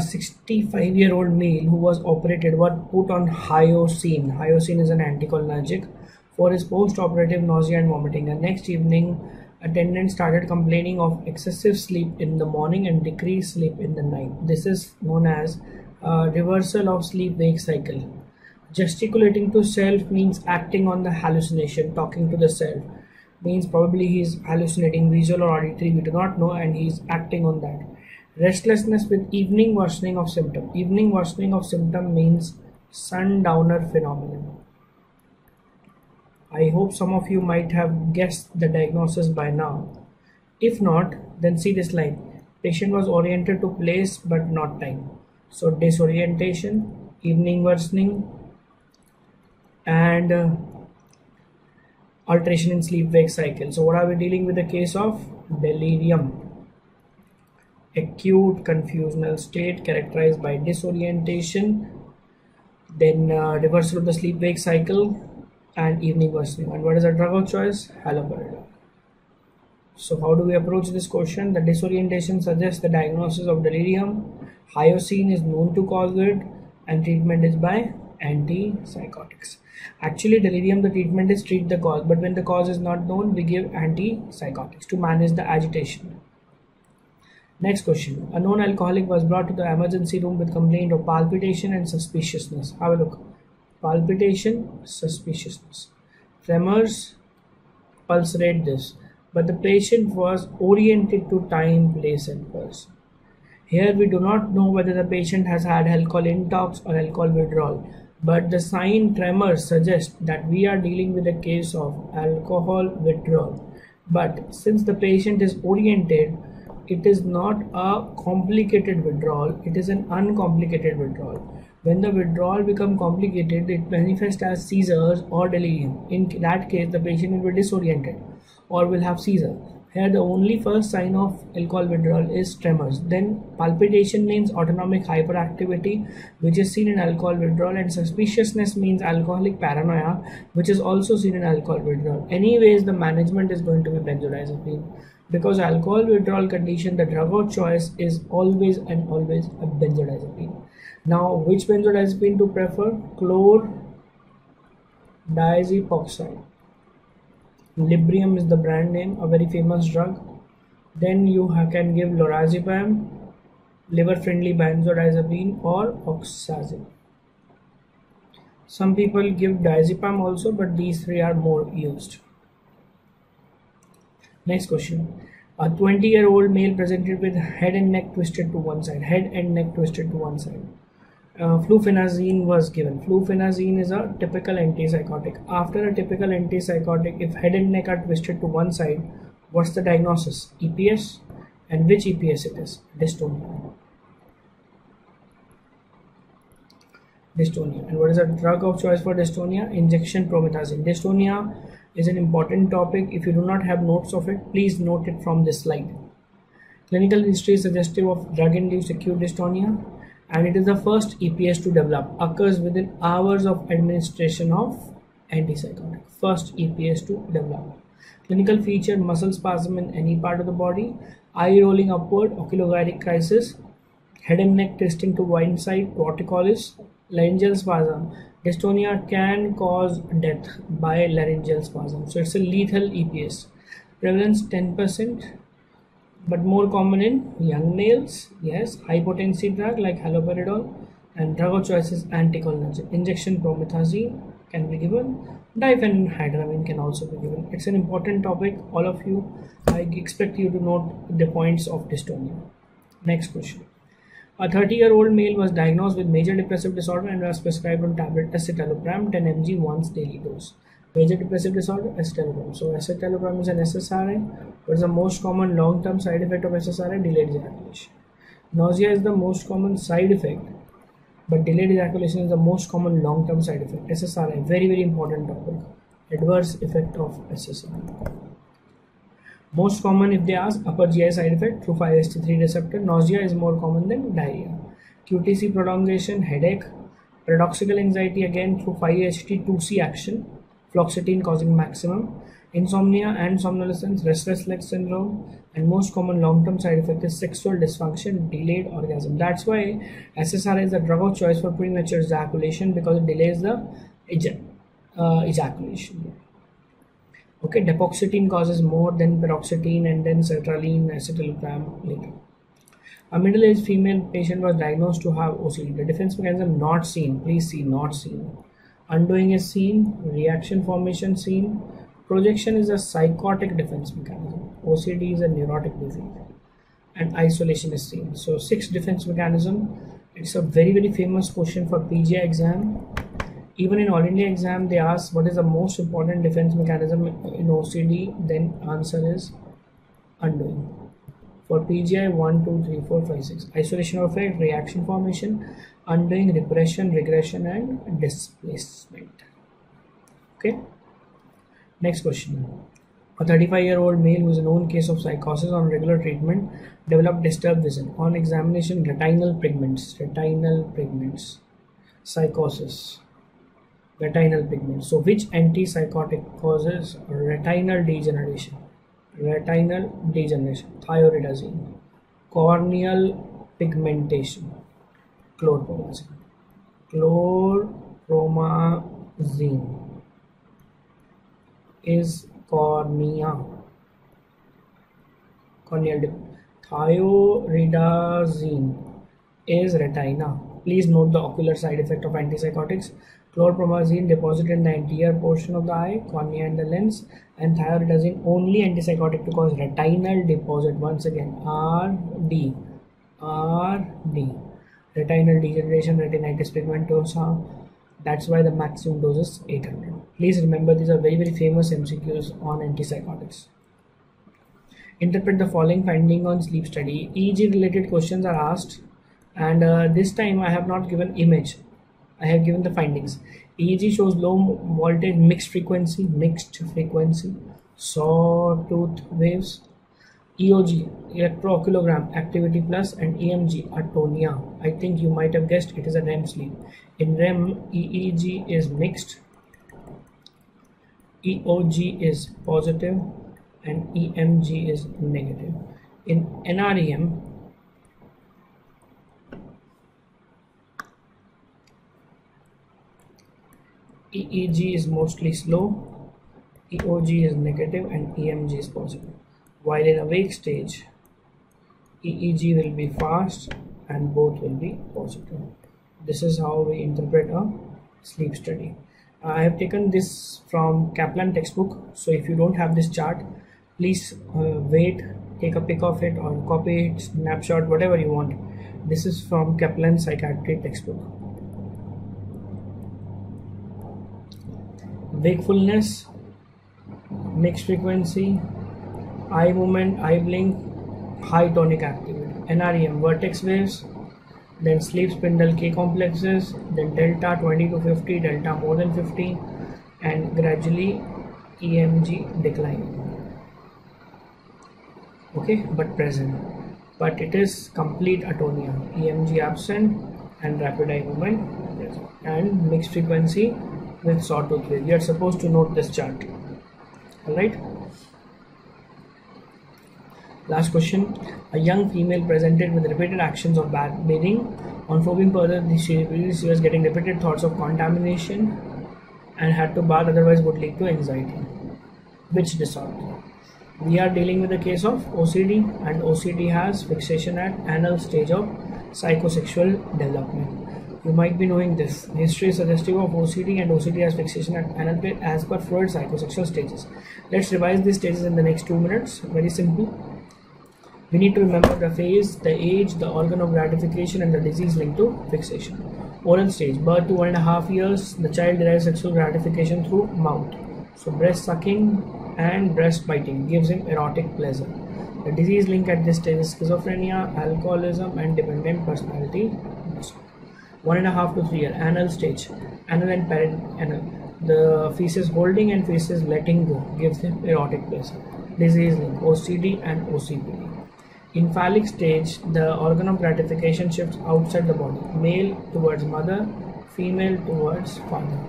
a 65 year old male who was operated was put on hyoscine. Hyoscine is an anticholinergic for his post operative nausea and vomiting. The next evening, attendant started complaining of excessive sleep in the morning and decreased sleep in the night. This is known as uh, reversal of sleep wake cycle. Gesticulating to self means acting on the hallucination, talking to the self. Means probably he's hallucinating visual or auditory, we do not know, and he's acting on that restlessness with evening worsening of symptom. Evening worsening of symptom means sundowner phenomenon. I hope some of you might have guessed the diagnosis by now. If not then see this line. Patient was oriented to place but not time. So disorientation evening worsening and uh, alteration in sleep wake cycle. So what are we dealing with the case of? Delirium acute confusional state characterized by disorientation, then uh, reversal of the sleep wake cycle, and evening worsening. And what is the drug of choice? Haloperidol. So, how do we approach this question? The disorientation suggests the diagnosis of delirium. Hyoscine is known to cause it, and treatment is by antipsychotics. Actually, delirium, the treatment is treat the cause, but when the cause is not known, we give antipsychotics to manage the agitation. Next question. A known alcoholic was brought to the emergency room with complaint of palpitation and suspiciousness. Have a look. Palpitation, suspiciousness. Tremors, pulse rate this. But the patient was oriented to time, place and person. Here we do not know whether the patient has had alcohol intox or alcohol withdrawal. But the sign tremors suggest that we are dealing with a case of alcohol withdrawal. But since the patient is oriented, it is not a complicated withdrawal it is an uncomplicated withdrawal. When the withdrawal become complicated it manifests as seizures or delirium. In that case the patient will be disoriented or will have seizure. Here the only first sign of alcohol withdrawal is tremors. Then palpitation means autonomic hyperactivity which is seen in alcohol withdrawal and suspiciousness means alcoholic paranoia which is also seen in alcohol withdrawal. Anyways the management is going to be benzodiazepine because alcohol withdrawal condition the drug of choice is always and always a benzodiazepine. Now which benzodiazepine to prefer? Chlor diazepoxide librium is the brand name a very famous drug. Then you can give lorazepam liver friendly benzodiazepine or oxazepam some people give diazepam also but these three are more used Next question. A 20 year old male presented with head and neck twisted to one side. Head and neck twisted to one side. Uh, fluphenazine was given. Fluphenazine is a typical antipsychotic. After a typical antipsychotic, if head and neck are twisted to one side, what's the diagnosis? EPS? And which EPS it is? Dystonia. Dystonia. And what is the drug of choice for dystonia? Injection promethazine. Dystonia is an important topic. If you do not have notes of it, please note it from this slide. Clinical history is suggestive of drug-induced acute dystonia and it is the first EPS to develop, occurs within hours of administration of antipsychotic. First EPS to develop. Clinical feature muscle spasm in any part of the body, eye rolling upward, oculogyric crisis, head and neck twisting to one side, torticollis, laryngeal spasm, Dystonia can cause death by laryngeal spasm. So it's a lethal EPS. Prevalence 10%, but more common in young males. Yes, high potency drug like haloperidol and drug of choice is anticholinergic. Injection promethazine can be given. Diphenhydramine can also be given. It's an important topic. All of you, I expect you to note the points of dystonia. Next question. A 30-year-old male was diagnosed with major depressive disorder and was prescribed on tablet escitalopram 10 mg once daily dose. Major depressive disorder, escitalopram. So escitalopram is an SSRI. What is the most common long-term side effect of SSRI? Delayed ejaculation. Nausea is the most common side effect, but delayed ejaculation is the most common long-term side effect. SSRI, very very important topic. Adverse effect of SSRI. Most common if they ask upper GI side effect through 5-HT3 receptor. Nausea is more common than diarrhea. QTC prolongation, headache, paradoxical anxiety again through 5-HT2C action. fluoxetine causing maximum, insomnia and somnolence, restless leg syndrome, and most common long-term side effect is sexual dysfunction, delayed orgasm. That's why SSRI is the drug of choice for premature ejaculation because it delays the uh, ejaculation. Okay, dapoxetine causes more than paroxetine and then sertraline, citalopram later. A middle-aged female patient was diagnosed to have OCD. The defense mechanism not seen. Please see, not seen. Undoing is seen. Reaction formation seen. Projection is a psychotic defense mechanism. OCD is a neurotic disease. And isolation is seen. So six defense mechanism. It's a very very famous question for PGI exam. Even in all India exam, they ask what is the most important defense mechanism in OCD. Then answer is undoing. For PGI 1, 2, 3, 4, 5, 6. Isolation of affect, reaction formation, undoing, repression, regression, and displacement. Okay. Next question. A 35 year old male who is a known case of psychosis on regular treatment developed disturbed vision. On examination, retinal pigments. Retinal pigments. Psychosis. Retinal pigment. So, which antipsychotic causes retinal degeneration? Retinal degeneration. Thioridazine. Corneal pigmentation. Chlorpromazine. Chlorpromazine is cornea corneal dip thioridazine is retina please note the ocular side effect of antipsychotics chlorpromazine deposited in the anterior portion of the eye cornea and the lens and thioridazine only antipsychotic to cause retinal deposit. Once again rd rd retinal degeneration retinitis pigmentosa. That's why the maximum dose is 800 please remember these are very very famous mcqs on antipsychotics. Interpret the following finding on sleep study. Eeg related questions are asked and uh, this time i have not given image i have given the findings eeg shows low voltage mixed frequency mixed frequency sawtooth waves EOG, electrooculogram activity plus, and EMG, atonia. I think you might have guessed it is a REM sleep. In REM, EEG is mixed, EOG is positive, and EMG is negative. In NREM, EEG is mostly slow, EOG is negative, and EMG is positive while in awake stage EEG will be fast and both will be positive. This is how we interpret a sleep study. I have taken this from Kaplan textbook so if you don't have this chart please uh, wait take a pic of it or copy it snapshot whatever you want this is from Kaplan psychiatry textbook wakefulness mixed frequency eye movement, eye blink, high tonic activity, NREM, vertex waves, then sleep spindle K complexes, then delta 20 to 50, delta more than 50, and gradually EMG decline. Okay, but present. But it is complete atonia, EMG absent, and rapid eye movement and mixed frequency with sawtooth wave. You are supposed to note this chart. Alright. Last question. A young female presented with repeated actions of bathing. On probing further, she, she was getting repeated thoughts of contamination and had to bath otherwise would lead to anxiety. Which disorder? We are dealing with a case of OCD and OCD has fixation at anal stage of psychosexual development. You might be knowing this. History is suggestive of OCD and OCD has fixation at plate as per Freud's psychosexual stages. Let's revise these stages in the next two minutes. Very simple. We need to remember the phase, the age, the organ of gratification, and the disease linked to fixation. Oral stage, birth to one and a half years, the child derives sexual gratification through mouth. So, breast sucking and breast biting gives him erotic pleasure. The disease link at this stage is schizophrenia, alcoholism, and dependent personality. One and a half to three year anal stage, anal and perianal. The feces holding and feces letting go gives him erotic pleasure. Disease link OCD and OCPD. In phallic stage, the organ of gratification shifts outside the body, male towards mother, female towards father.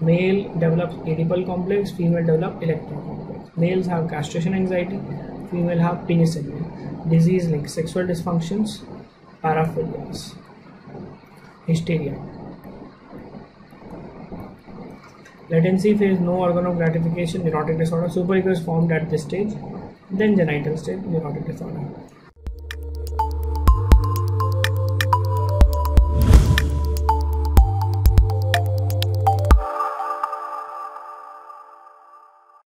Male develops Oedipal complex, female develop Electra complex. Males have castration anxiety, female have penis envy. Disease link sexual dysfunctions, paraphilias, hysteria. Latency phase, no organ of gratification, neurotic disorder. Superego is formed at this stage. Then genital stage, neurotic disorder.